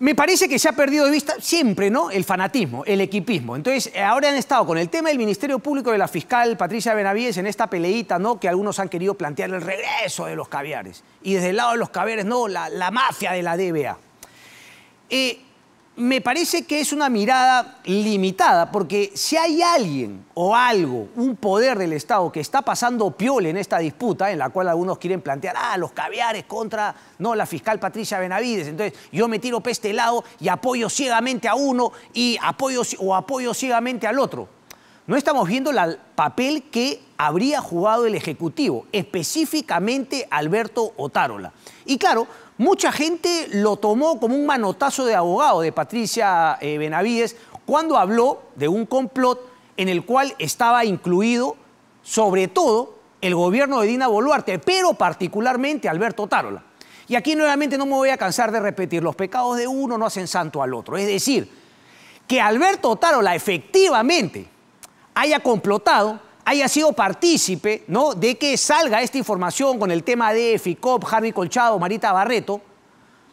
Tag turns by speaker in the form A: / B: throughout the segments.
A: Me parece que se ha perdido de vista siempre, ¿no? El fanatismo, el equipismo. Entonces, eh, ahora han estado con el tema del Ministerio Público de la fiscal Patricia Benavides en esta peleita, ¿no? Que algunos han querido plantear el regreso de los caviares. Y desde el lado de los caviares, no, la, mafia de la DBA. Eh, me parece que es una mirada limitada, porque si hay alguien o algo, un poder del Estado que está pasando piole en esta disputa, en la cual algunos quieren plantear, ah, los caviares contra no, la fiscal Patricia Benavides, entonces yo me tiro para este lado y apoyo ciegamente a uno y apoyo o apoyo ciegamente al otro. No estamos viendo el papel que habría jugado el Ejecutivo, específicamente Alberto Otárola. Y claro, Mucha gente lo tomó como un manotazo de abogado de Patricia eh, Benavides cuando habló de un complot en el cual estaba incluido, sobre todo, el gobierno de Dina Boluarte, pero particularmente Alberto Tarola. Y aquí nuevamente no me voy a cansar de repetir, los pecados de uno no hacen santo al otro. Es decir, que Alberto Tarola efectivamente haya complotado haya sido partícipe ¿no? de que salga esta información con el tema de FICOP, Harvey Colchado, Marita Barreto,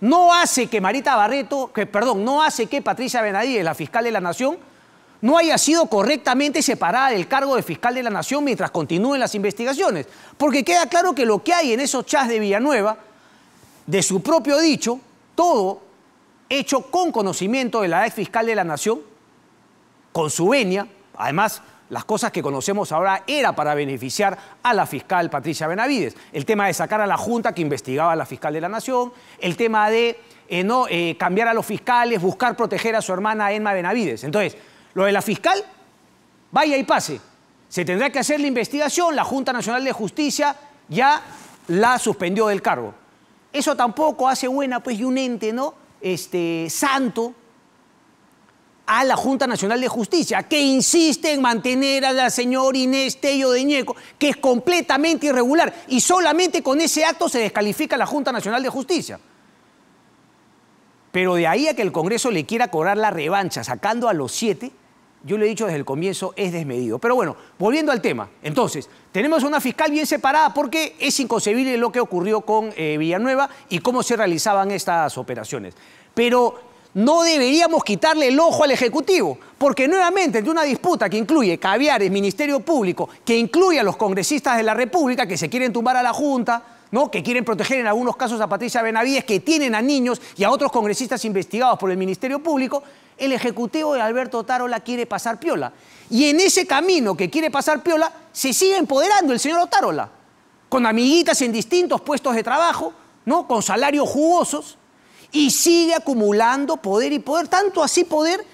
A: no hace que Marita Barreto, que, perdón, no hace que Patricia Benavides, la fiscal de la Nación, no haya sido correctamente separada del cargo de fiscal de la Nación mientras continúen las investigaciones. Porque queda claro que lo que hay en esos chats de Villanueva, de su propio dicho, todo hecho con conocimiento de la ex fiscal de la Nación, con su venia, además las cosas que conocemos ahora era para beneficiar a la fiscal Patricia Benavides. El tema de sacar a la Junta que investigaba a la fiscal de la Nación, el tema de eh, no, eh, cambiar a los fiscales, buscar proteger a su hermana Emma Benavides. Entonces, lo de la fiscal, vaya y pase. Se tendrá que hacer la investigación, la Junta Nacional de Justicia ya la suspendió del cargo. Eso tampoco hace buena, pues, y un ente, ¿no? Este, santo, a la Junta Nacional de Justicia, que insiste en mantener a la señora Inés Tello de Ñeco, que es completamente irregular, y solamente con ese acto se descalifica la Junta Nacional de Justicia. Pero de ahí a que el Congreso le quiera cobrar la revancha sacando a los siete, yo lo he dicho desde el comienzo, es desmedido. Pero bueno, volviendo al tema. Entonces, tenemos una fiscal bien separada porque es inconcebible lo que ocurrió con eh, Villanueva y cómo se realizaban estas operaciones. Pero no deberíamos quitarle el ojo al Ejecutivo, porque nuevamente entre una disputa que incluye caviares, Ministerio Público, que incluye a los congresistas de la República que se quieren tumbar a la Junta, ¿no? que quieren proteger en algunos casos a Patricia Benavides, que tienen a niños y a otros congresistas investigados por el Ministerio Público, el Ejecutivo de Alberto Tarola quiere pasar piola. Y en ese camino que quiere pasar piola, se sigue empoderando el señor Otárola, con amiguitas en distintos puestos de trabajo, ¿no? con salarios jugosos, y sigue acumulando poder y poder, tanto así poder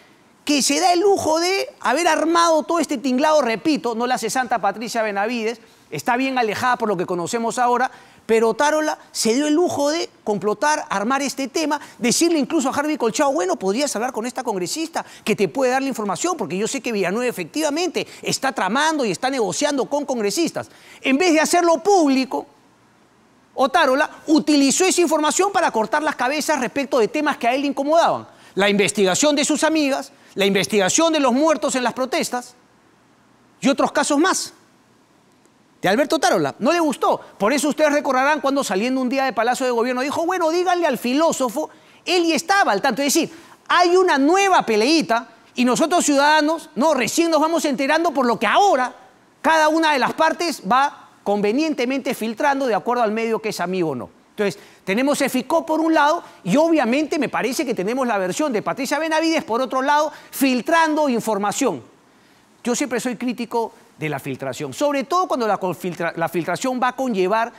A: que se da el lujo de haber armado todo este tinglado, repito, no la hace Santa Patricia Benavides, está bien alejada por lo que conocemos ahora, pero Tarola se dio el lujo de complotar, armar este tema, decirle incluso a Harvey Colchado, bueno, podrías hablar con esta congresista que te puede dar la información, porque yo sé que Villanueva efectivamente está tramando y está negociando con congresistas. En vez de hacerlo público, Otárola utilizó esa información para cortar las cabezas respecto de temas que a él le incomodaban. La investigación de sus amigas, la investigación de los muertos en las protestas y otros casos más. De Alberto Otárola. No le gustó. Por eso ustedes recordarán cuando saliendo un día de Palacio de Gobierno dijo, bueno, díganle al filósofo, él y estaba al tanto. Es decir, hay una nueva peleita y nosotros ciudadanos, no, recién nos vamos enterando por lo que ahora cada una de las partes va convenientemente filtrando de acuerdo al medio que es amigo o no. Entonces, tenemos EFICO por un lado y obviamente me parece que tenemos la versión de Patricia Benavides por otro lado, filtrando información. Yo siempre soy crítico de la filtración, sobre todo cuando la, la filtración va a conllevar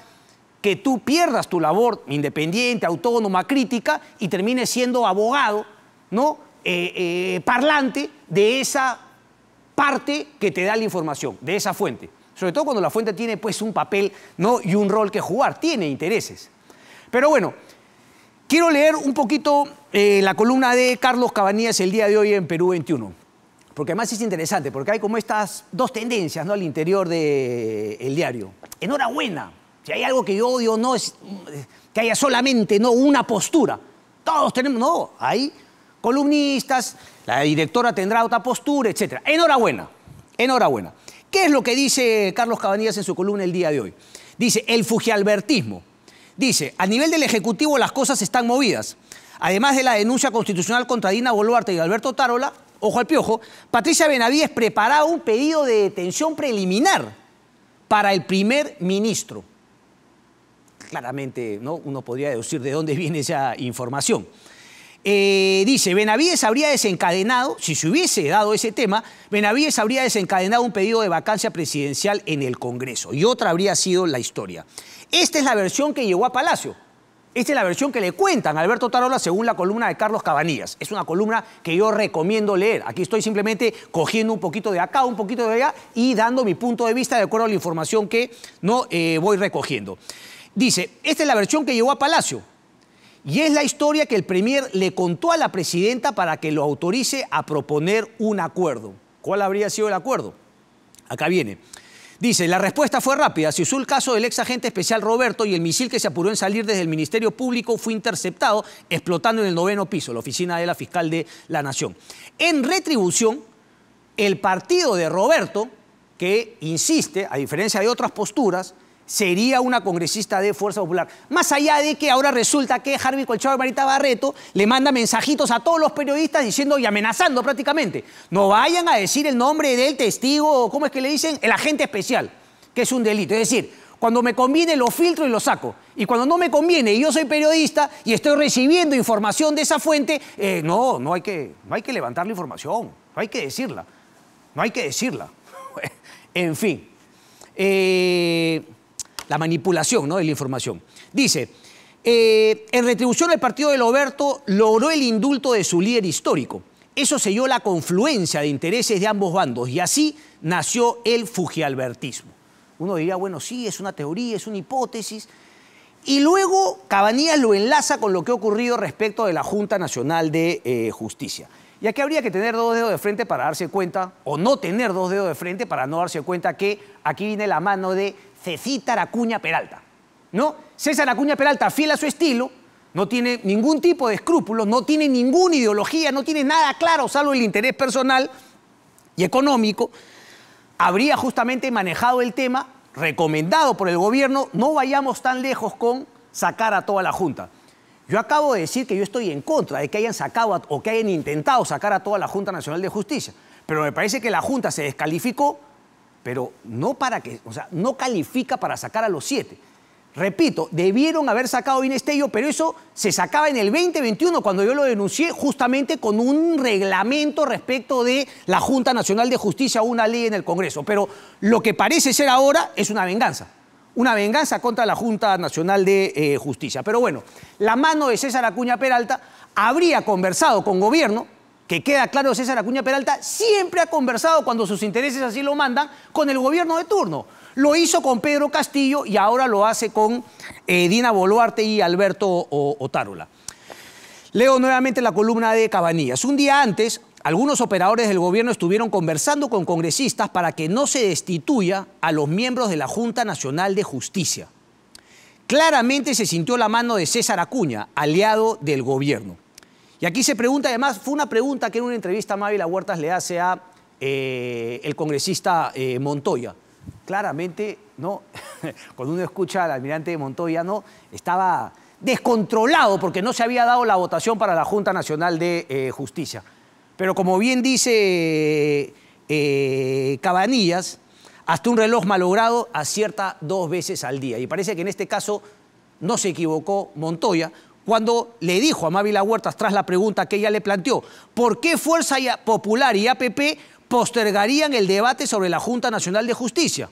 A: que tú pierdas tu labor independiente, autónoma, crítica y termines siendo abogado, ¿no? Eh, eh, parlante de esa parte que te da la información, de esa fuente sobre todo cuando la fuente tiene pues un papel ¿no? y un rol que jugar, tiene intereses. Pero bueno, quiero leer un poquito eh, la columna de Carlos Cabanillas el día de hoy en Perú 21, porque además es interesante, porque hay como estas dos tendencias ¿no? al interior del diario. Enhorabuena, si hay algo que yo odio no es que haya solamente ¿no? una postura, todos tenemos, no, hay columnistas, la directora tendrá otra postura, etc. Enhorabuena, enhorabuena. ¿Qué es lo que dice Carlos Cabanillas en su columna el día de hoy? Dice, el fujialbertismo. Dice, a nivel del Ejecutivo las cosas están movidas. además de la denuncia constitucional contra Dina Boluarte y Alberto Tarola, ojo al piojo, Patricia Benavides preparaba un pedido de detención preliminar para el primer ministro. Claramente, ¿no? uno podría deducir de dónde viene esa información. Eh, dice, Benavides habría desencadenado, si se hubiese dado ese tema, Benavides habría desencadenado un pedido de vacancia presidencial en el Congreso y otra habría sido la historia. Esta es la versión que llegó a Palacio. Esta es la versión que le cuentan a Alberto Tarola según la columna de Carlos Cabanillas. Es una columna que yo recomiendo leer. Aquí estoy simplemente cogiendo un poquito de acá, un poquito de allá y dando mi punto de vista de acuerdo a la información que no eh, voy recogiendo. Dice, esta es la versión que llegó a Palacio. Y es la historia que el Premier le contó a la presidenta para que lo autorice a proponer un acuerdo. ¿Cuál habría sido el acuerdo? Acá viene. Dice, la respuesta fue rápida. Se usó el caso del ex agente especial Roberto y el misil que se apuró en salir desde el Ministerio Público fue interceptado explotando en el noveno piso, la oficina de la fiscal de la Nación. En retribución, el partido de Roberto, que insiste, a diferencia de otras posturas, sería una congresista de Fuerza Popular. Más allá de que ahora resulta que Harvey Colchado y Marita Barreto le manda mensajitos a todos los periodistas diciendo y amenazando prácticamente. No vayan a decir el nombre del testigo, ¿cómo es que le dicen? El agente especial, que es un delito. Es decir, cuando me conviene lo filtro y lo saco. Y cuando no me conviene y yo soy periodista y estoy recibiendo información de esa fuente, eh, no, no hay, que, no hay que levantar la información, no hay que decirla. No hay que decirla. en fin. Eh, la manipulación ¿no? de la información. Dice, eh, en retribución el partido de Loberto logró el indulto de su líder histórico. Eso selló la confluencia de intereses de ambos bandos y así nació el fujialbertismo. Uno diría, bueno, sí, es una teoría, es una hipótesis. Y luego Cabanillas lo enlaza con lo que ha ocurrido respecto de la Junta Nacional de eh, Justicia. Y aquí habría que tener dos dedos de frente para darse cuenta, o no tener dos dedos de frente para no darse cuenta que aquí viene la mano de Cecita Acuña Peralta. ¿No? César Acuña Peralta, fiel a su estilo, no tiene ningún tipo de escrúpulos, no tiene ninguna ideología, no tiene nada claro, salvo el interés personal y económico, habría justamente manejado el tema, recomendado por el gobierno, no vayamos tan lejos con sacar a toda la Junta. Yo acabo de decir que yo estoy en contra de que hayan sacado o que hayan intentado sacar a toda la Junta Nacional de Justicia, pero me parece que la Junta se descalificó pero no para que, o sea, no califica para sacar a los siete. Repito, debieron haber sacado Estello, pero eso se sacaba en el 2021 cuando yo lo denuncié justamente con un reglamento respecto de la Junta Nacional de Justicia, una ley en el Congreso. Pero lo que parece ser ahora es una venganza. Una venganza contra la Junta Nacional de eh, Justicia. Pero bueno, la mano de César Acuña Peralta habría conversado con gobierno, que queda claro, César Acuña Peralta siempre ha conversado cuando sus intereses así lo mandan con el gobierno de turno. Lo hizo con Pedro Castillo y ahora lo hace con eh, Dina Boluarte y Alberto Otárola. Leo nuevamente la columna de Cabanillas. Un día antes, algunos operadores del gobierno estuvieron conversando con congresistas para que no se destituya a los miembros de la Junta Nacional de Justicia. Claramente se sintió la mano de César Acuña, aliado del gobierno. Y aquí se pregunta, además, fue una pregunta que en una entrevista Mávila Huertas le hace a eh, el congresista eh, Montoya. Claramente, ¿no? cuando uno escucha al almirante Montoya, ¿no? Estaba descontrolado porque no se había dado la votación para la Junta Nacional de eh, Justicia. Pero como bien dice Cabanillas, hasta un reloj malogrado acierta dos veces al día. Y parece que en este caso no se equivocó Montoya, cuando le dijo a Mávila Huertas tras la pregunta que ella le planteó, ¿por qué Fuerza Popular y APP postergarían el debate sobre la Junta Nacional de Justicia?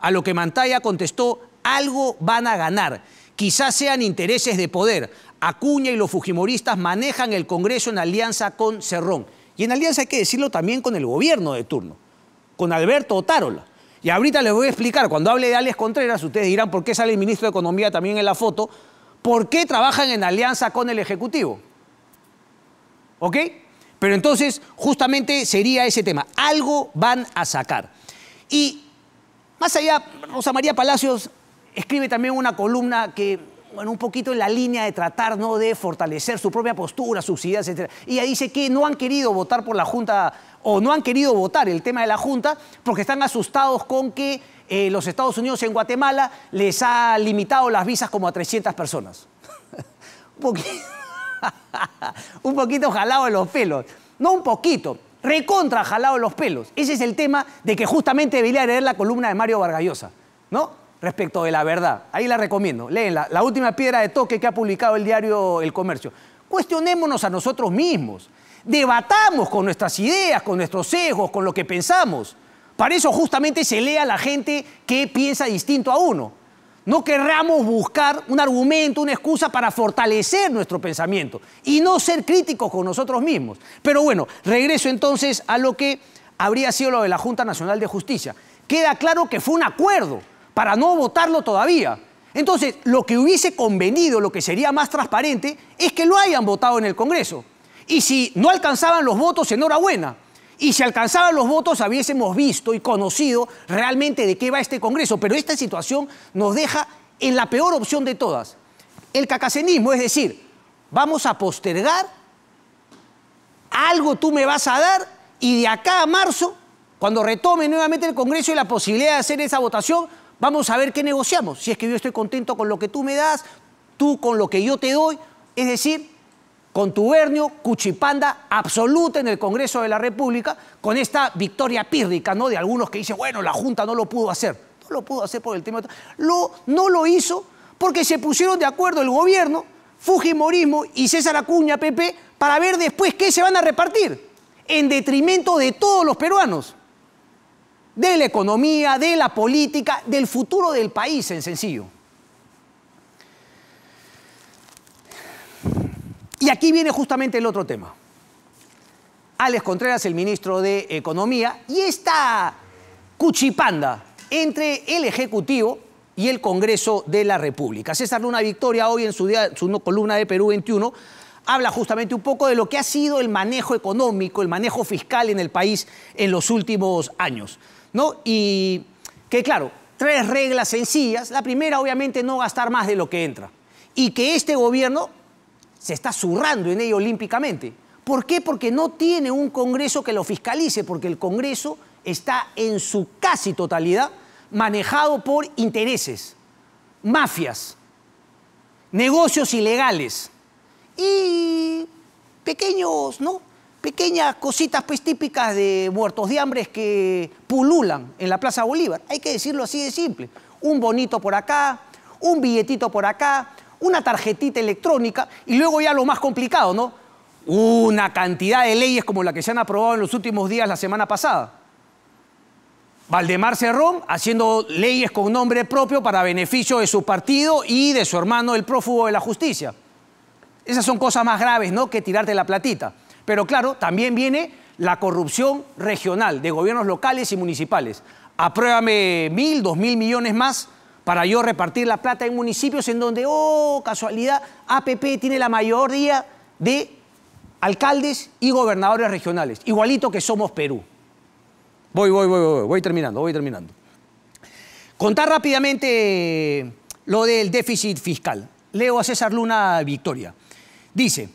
A: A lo que Mantaya contestó, algo van a ganar, quizás sean intereses de poder. Acuña y los fujimoristas manejan el Congreso en alianza con Cerrón. Y en alianza hay que decirlo también con el gobierno de turno, con Alberto Otárola. Y ahorita les voy a explicar, cuando hable de Alex Contreras, ustedes dirán por qué sale el ministro de Economía también en la foto, ¿por qué trabajan en alianza con el Ejecutivo? ¿Ok? Pero entonces, justamente sería ese tema. Algo van a sacar. Y más allá, Rosa María Palacios escribe también una columna que, bueno, un poquito en la línea de tratar ¿no? de fortalecer su propia postura, sus ideas, etc. Y ella dice que no han querido votar por la Junta, o no han querido votar el tema de la Junta, porque están asustados con que eh, los Estados Unidos en Guatemala les ha limitado las visas como a 300 personas. un poquito jalado de los pelos. No un poquito, recontra jalado de los pelos. Ese es el tema de que justamente debería leer la columna de Mario Vargallosa, ¿no? Respecto de la verdad. Ahí la recomiendo. Léenla. La última piedra de toque que ha publicado el diario El Comercio. Cuestionémonos a nosotros mismos. Debatamos con nuestras ideas, con nuestros sesgos, con lo que pensamos. Para eso justamente se lee a la gente que piensa distinto a uno. No querramos buscar un argumento, una excusa para fortalecer nuestro pensamiento y no ser críticos con nosotros mismos. Pero bueno, regreso entonces a lo que habría sido lo de la Junta Nacional de Justicia. Queda claro que fue un acuerdo para no votarlo todavía. Entonces, lo que hubiese convenido, lo que sería más transparente, es que lo hayan votado en el Congreso. Y si no alcanzaban los votos, enhorabuena. Y si alcanzaban los votos, hubiésemos visto y conocido realmente de qué va este Congreso. Pero esta situación nos deja en la peor opción de todas. El cacacenismo, es decir, vamos a postergar, algo tú me vas a dar y de acá a marzo, cuando retome nuevamente el Congreso y la posibilidad de hacer esa votación, vamos a ver qué negociamos. Si es que yo estoy contento con lo que tú me das, tú con lo que yo te doy. Es decir, contubernio, cuchipanda absoluta en el Congreso de la República con esta victoria pírrica, ¿no? De algunos que dicen, bueno, la Junta no lo pudo hacer. No lo pudo hacer por el tema... Lo, no lo hizo porque se pusieron de acuerdo el gobierno, Fujimorismo y César Acuña, PP, para ver después qué se van a repartir, en detrimento de todos los peruanos, de la economía, de la política, del futuro del país, en sencillo. Y aquí viene justamente el otro tema. Alex Contreras, el ministro de Economía, y esta cuchipanda entre el Ejecutivo y el Congreso de la República. César Luna Victoria, hoy en su, su columna de Perú 21, habla justamente un poco de lo que ha sido el manejo económico, el manejo fiscal en el país en los últimos años. ¿No? Y que, claro, tres reglas sencillas. La primera, obviamente, no gastar más de lo que entra. Y que este gobierno se está zurrando en ello olímpicamente. ¿Por qué? Porque no tiene un Congreso que lo fiscalice, porque el Congreso está en su casi totalidad manejado por intereses, mafias, negocios ilegales y pequeños, ¿no? Pequeñas cositas pues típicas de muertos de hambre que pululan en la Plaza Bolívar. Hay que decirlo así de simple. Un bonito por acá, un billetito por acá, una tarjetita electrónica y luego ya lo más complicado, ¿no? Una cantidad de leyes como la que se han aprobado en los últimos días la semana pasada. Valdemar Cerrón haciendo leyes con nombre propio para beneficio de su partido y de su hermano el prófugo de la justicia. Esas son cosas más graves, ¿no? Que tirarte la platita. Pero claro, también viene la corrupción regional de gobiernos locales y municipales. Apruébame mil, dos mil millones más para yo repartir la plata en municipios en donde, oh, casualidad, APP tiene la mayoría de alcaldes y gobernadores regionales, igualito que somos Perú. Voy, voy, voy, voy, voy terminando, voy terminando. Contar rápidamente lo del déficit fiscal. Leo a César Luna Victoria. Dice,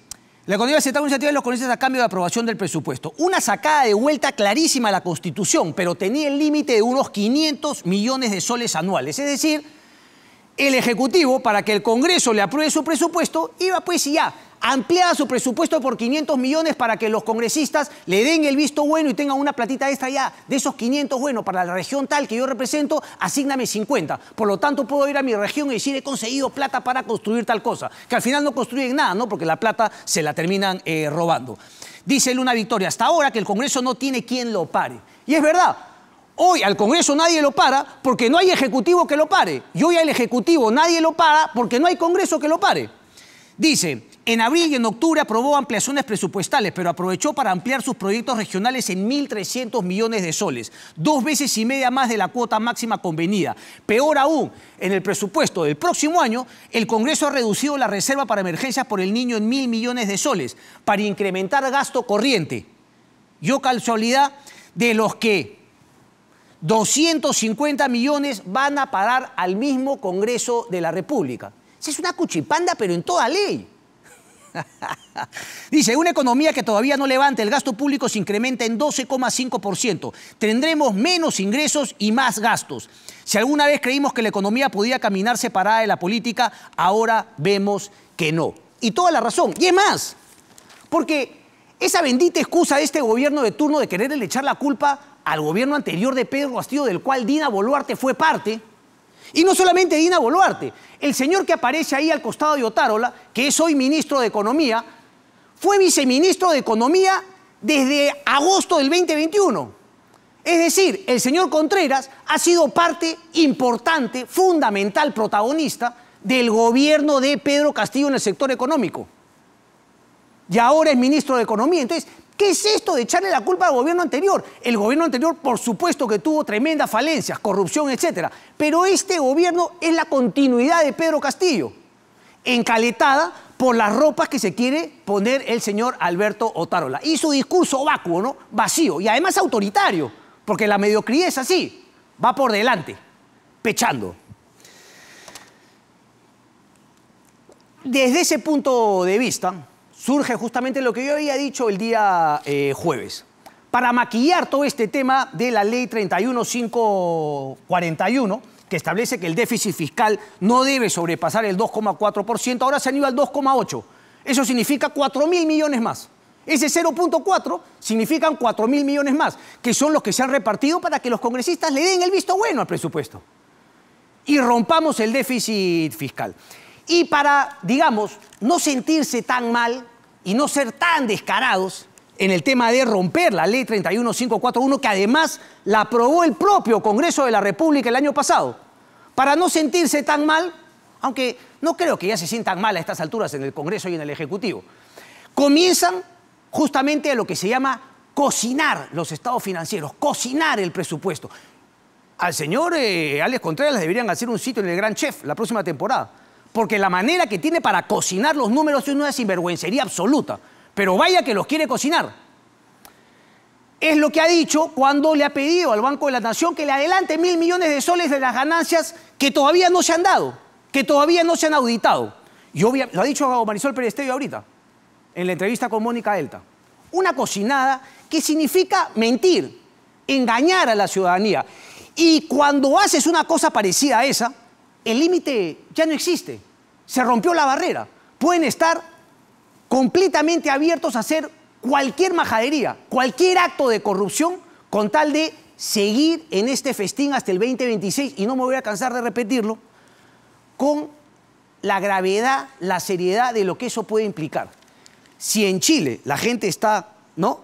A: la economía se está de los congresistas a cambio de aprobación del presupuesto. Una sacada de vuelta clarísima a la Constitución, pero tenía el límite de unos 500 millones de soles anuales. Es decir, el Ejecutivo, para que el Congreso le apruebe su presupuesto, iba pues y ya, ampliaba su presupuesto por 500 millones para que los congresistas le den el visto bueno y tengan una platita extra ya. De esos 500, bueno, para la región tal que yo represento, asígname 50. Por lo tanto, puedo ir a mi región y decir, he conseguido plata para construir tal cosa. Que al final no construyen nada, ¿no? Porque la plata se la terminan eh, robando. Dice Luna Victoria, hasta ahora que el Congreso no tiene quien lo pare. Y es verdad, Hoy al Congreso nadie lo para porque no hay Ejecutivo que lo pare. Y hoy al Ejecutivo nadie lo para porque no hay Congreso que lo pare. Dice, en abril y en octubre aprobó ampliaciones presupuestales, pero aprovechó para ampliar sus proyectos regionales en 1.300 millones de soles, dos veces y media más de la cuota máxima convenida. Peor aún, en el presupuesto del próximo año, el Congreso ha reducido la reserva para emergencias por el niño en mil millones de soles para incrementar gasto corriente. Yo casualidad de los que 250 millones van a parar al mismo Congreso de la República. Esa es una cuchipanda, pero en toda ley. Dice, una economía que todavía no levanta, el gasto público se incrementa en 12,5%. Tendremos menos ingresos y más gastos. Si alguna vez creímos que la economía podía caminar separada de la política, ahora vemos que no. y toda la razón. Y es más, porque esa bendita excusa de este gobierno de turno de quererle echar la culpa al gobierno anterior de Pedro Castillo, del cual Dina Boluarte fue parte, y no solamente Dina Boluarte, el señor que aparece ahí al costado de Otárola, que es hoy ministro de Economía, fue viceministro de Economía desde agosto del 2021. Es decir, el señor Contreras ha sido parte importante, fundamental, protagonista del gobierno de Pedro Castillo en el sector económico. Y ahora es ministro de Economía. Entonces, ¿qué es esto de echarle la culpa al gobierno anterior? El gobierno anterior, por supuesto, que tuvo tremendas falencias, corrupción, etc. Pero este gobierno es la continuidad de Pedro Castillo, encaletada por las ropas que se quiere poner el señor Alberto Otárola. Y su discurso vacuo, ¿no? Vacío y además autoritario, porque la mediocridad es así, va por delante, pechando. Desde ese punto de vista, surge justamente lo que yo había dicho el día eh, jueves. Para maquillar todo este tema de la ley 31541, que establece que el déficit fiscal no debe sobrepasar el 2,4%, ahora se han ido al 2,8%. Eso significa 4 mil millones más. Ese 0.4 significan 4 mil millones más, que son los que se han repartido para que los congresistas le den el visto bueno al presupuesto. Y rompamos el déficit fiscal. Y para, digamos, no sentirse tan mal y no ser tan descarados en el tema de romper la ley 31541, que además la aprobó el propio Congreso de la República el año pasado, para no sentirse tan mal, aunque no creo que ya se sientan mal a estas alturas en el Congreso y en el Ejecutivo, comienzan justamente a lo que se llama cocinar los estados financieros, cocinar el presupuesto. Al señor eh, Alex Contreras deberían hacer un sitio en el Gran Chef la próxima temporada porque la manera que tiene para cocinar los números es una sinvergüencería absoluta. Pero vaya que los quiere cocinar. Es lo que ha dicho cuando le ha pedido al Banco de la Nación que le adelante mil millones de soles de las ganancias que todavía no se han dado, que todavía no se han auditado. Y lo ha dicho Marisol Perestello ahorita, en la entrevista con Mónica Elta. Una cocinada que significa mentir, engañar a la ciudadanía. Y cuando haces una cosa parecida a esa, el límite ya no existe se rompió la barrera. Pueden estar completamente abiertos a hacer cualquier majadería, cualquier acto de corrupción con tal de seguir en este festín hasta el 2026, y no me voy a cansar de repetirlo, con la gravedad, la seriedad de lo que eso puede implicar. Si en Chile la gente está, ¿no?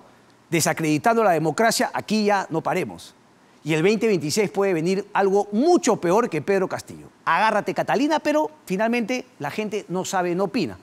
A: desacreditando la democracia, aquí ya no paremos y el 2026 puede venir algo mucho peor que Pedro Castillo. Agárrate Catalina, pero finalmente la gente no sabe, no opina.